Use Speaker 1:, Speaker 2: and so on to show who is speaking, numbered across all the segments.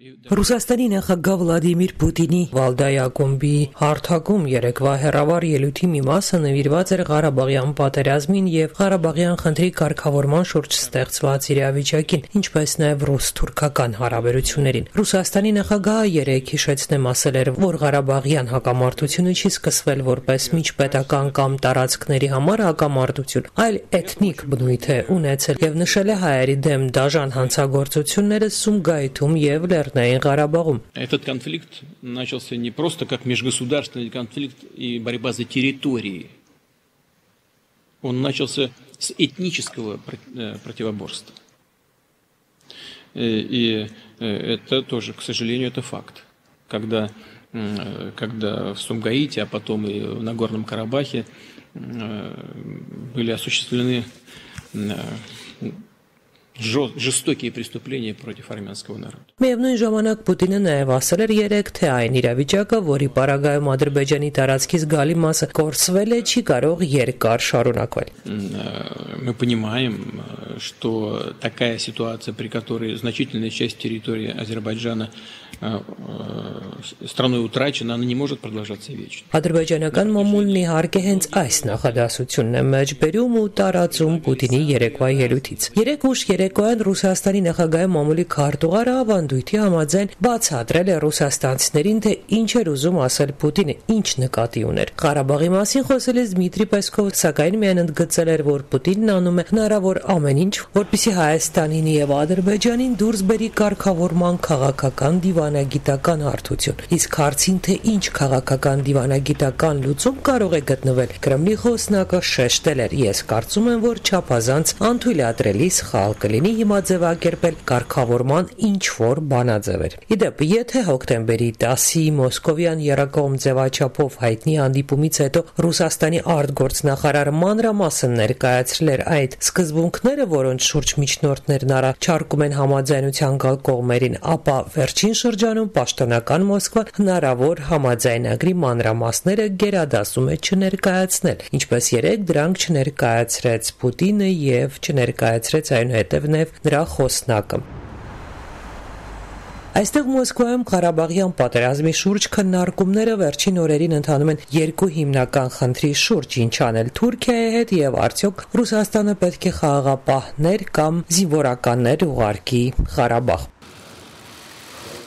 Speaker 1: Ռուսաստանի նախագահ Վլադիմիր Պուտինի Վալդայակոմբի հարթակում երեկվա հերավար ելույթի մի մասը նվիրված էր Ղարաբաղյան պատերազմին եւ Ղարաբաղյան խնդրի կարգավորման շուրջ ստեղծված իրավիճակին, ինչպես նաեւ ռուս-թուրքական հարաբերություններին։ Ռուսաստանի նախագահը երեք հիշեցնեմ ասել էր, որ Ղարաբաղյան հակամարտությունը չի սկսվել որպես միջպետական կամ տարածքների համար հակամարտություն, այլ էթնիկ բնույթ է ունեցել եւ նշել է հայերի դեմ դաժան հանցագործությունները Սումգայիթում եւ Нагорный Карабахом.
Speaker 2: Этот конфликт начался не просто как межгосударственный конфликт и борьба за территории. Он начался с этнического э, противоборства. Э, и э, это тоже, к сожалению, это факт. Когда, когда в Сумгаите, а потом и в Нагорном Карабахе были осуществлены жестокие преступления против армянского народа։
Speaker 1: Միևնույն ժամանակ Պուտինը նաև ասել էր երեք, թե այն իրավիճակը, որի պարագայում Ադրբեջանի տարածքի զգալի մասը կորցվել է, չի կարող երկար շարունակվել։
Speaker 2: Мы понимаем, что такая ситуация, при которой значительная часть территории Азербайджана страной утрачена, она не может продолжаться вечно։
Speaker 1: Ադրբեջանական մամուլն իհարկե հենց այս նախադասությունն է մեջբերում ու տարածում Պուտինի երեկվա ելույթից։ Երեք ուշ երեկոյան Ռուսաստանի նախագահի մամուլի քարտուղարը ավանդույթի համաձայն բացատրել է ռուսաստանցիներին, թե ինչ էր ուզում ասել Պուտինը, ինչ նկատի ուներ։ Ղարաբաղի մասին խոսելիս Դմիտրի Պեսկովը սակայն միայն ընդգծել էր, որ Պուտինն անում է հնարավոր ամեն ինչ, որպեսզի Հայաստանին եւ Ադրբեջանին դուրս բերի կարգավորման քաղաքական դիվանագիտական հարթություն։ Իսկ հարցին թե ինչ քաղաքական դիվանագիտական լուծում կարող է գտնվել, Կրեմլի խոսնակը շեշտել էր. Ես կարծում եմ, որ չափազանց անթույլատրելի սխալ կլինի հիմա ձևակերպել կարգավորման ինչ որ բանաձևեր։ Իդեպ, եթե հոկտեմբերի 10-ի Մոսկովյան երակողմ ձևաչափով հայտնի հանդիպումից հետո Ռուսաստանի արտգործնախարարը մանրամասն ներկայացրել էր այդ սկզբունքները, որոնց շուրջ միջնորդներն առաջարկում են համաձայնության գալ կողմերին, ապա վերջին շրջանում պաշտոնական Մոսկվան հնարավոր համաձայնագրի մանրամասները գերադասում է չներկայացնել, ինչպես երեք դրանք չներկայացրեց Պուտինը եւ չներկայացրեց այնուհետև նաեւ նրա խոսնակը։ Այստեղ Մոսկվայում Ղարաբաղյան պատերազմի շուրջ քննարկումները վերջին օրերին ընթանում են երկու հիմնական խնդրի շուրջ՝ ինչ անել Թուրքիայի հետ եւ արդյոք Ռուսաստանը պետք է խաղաղապահներ կամ զինվորականներ ուղարկի Ղարաբաղ։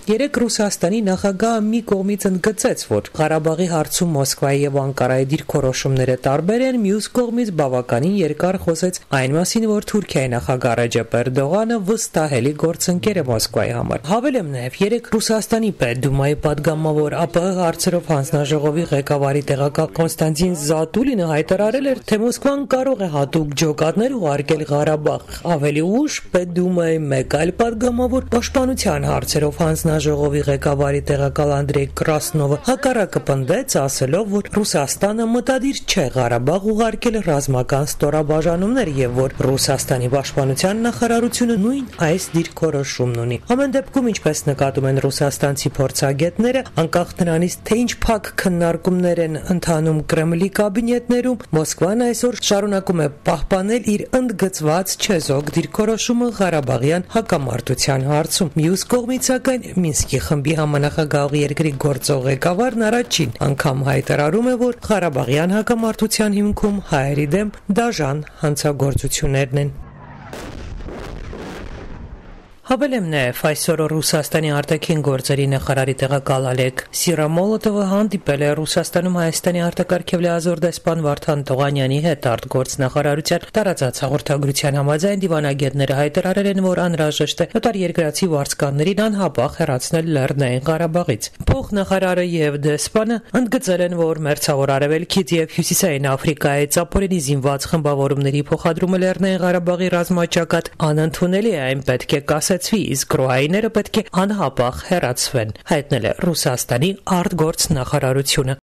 Speaker 1: Երեք Ռուսաստանի նախագահը մի կողմից ընդգծեց, որ Ղարաբաղի հարցում Մոսկվայի եւ Անկարայի դիրքորոշումները տարբեր են, մյուս կողմից բավականին երկար խոսեց այն մասին, որ Թուրքիայի նախագահ Ռեջեփ Էրդողանը վստահելի գործընկեր է Մոսկվայի համար։ Հավելեմ նաեւ երեք Ռուսաստանի պետդումայի падգամավոր ԱՊՀ հարցերով հանձնաժողովի ղեկավարի տեղակալ Կոնստանտին Զատուլինը հայտարարել էր, թե Մոսկվան կարող է հատուկ ջոկատներ ուղարկել Ղարաբաղ։ Ավելի ուշ պետդումայի մեկ այլ падգամավոր պաշտպանության հարցերով հանձնաժողովի հանձնաժողովի ղեկավարի տեղակալ Անդրեյ Կրասնովը հակառակը պնդեց, ասելով, որ Ռուսաստանը մտադիր չէ Ղարաբաղ ուղարկել ռազմական ստորաբաժանումներ եւ որ Ռուսաստանի պաշտպանության նախարարությունը նույն այս դիրքորոշումն ունի։ Ամեն դեպքում, ինչպես նկատում են ռուսաստանցի փորձագետները, անկախ նրանից, թե ինչ փակ քննարկումներ են ընթանում Կրեմլի կաբինետներում, Մոսկվան այսօր շարունակում է պահպանել իր ընդգծված չեզոք դիրքորոշումը Ղարաբաղյան հակամարտության հարցում։ Մյուս կողմից, սակայն, Մինսկի խմբի համանախագահ երկրի գործող ղեկավարն առաջին անգամ հայտարարում է, որ Ղարաբաղյան հակամարտության հիմքում հայերի դեմ դաժան հանցագործություններն են։ Հավելեմ նաև այսօր Ռուսաստանի արտաքին գործերի նախարարի տեղակալ Ալեկ Սիրամոլոտովը հանդիպել է Ռուսաստանում Հայաստանի արտակարգ եւ լիազոր դեսպան Վարդան Տողանյանի հետ արտգործնախարարության տարածած հաղորդագրության համաձայն դիվանագետները հայտարարել են, որ անհրաժեշտ է նոտար երկրացի վարձկաններին անհապաղ հեռացնել Լեռնային Ղարաբաղից։ Փոխնախարարը եւ դեսպանը ընդգծել են, որ Մերձավոր Արևելքից եւ Հյուսիսային Աֆրիկայից ապօրինի զինված խմբավորումների փոխադրումը Լեռնային Ղարաբաղի ռազմաճակատ անընդունելի է, այն պետք է կասել կասեցվի, իսկ ռոայիները պետք է անհապաղ հեռացվեն, հայտնել է Ռուսաստանի արտգործ նախարարությունը։